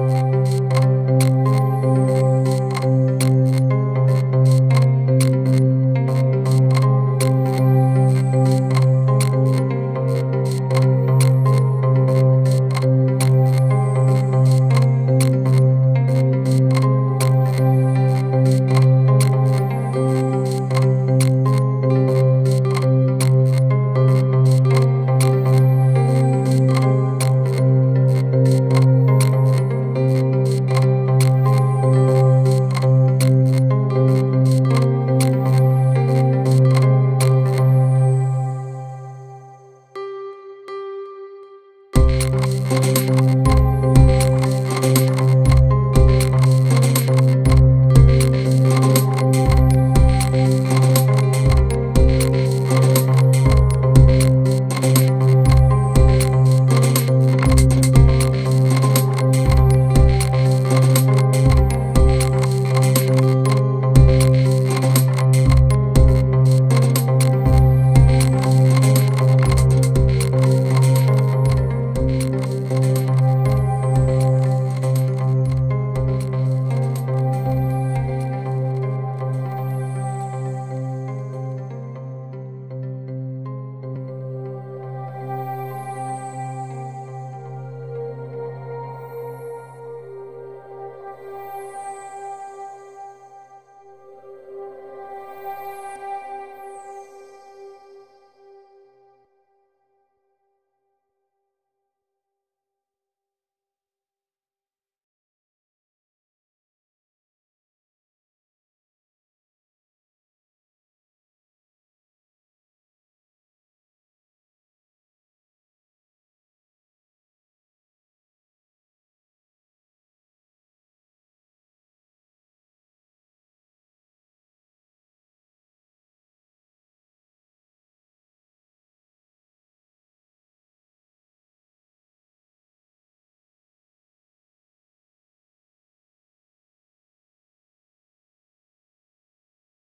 Música